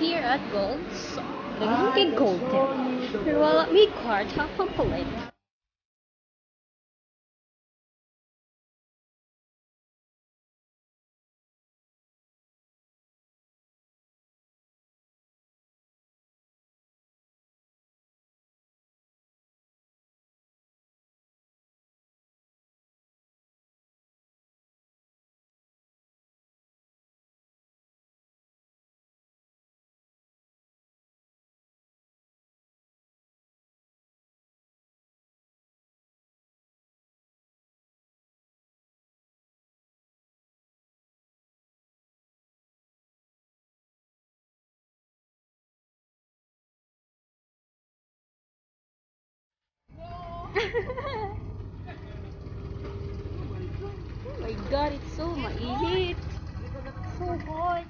here at Gold's, the Naked Golden, Well, we may guard a. Oh my god, it's so mainit. So hot.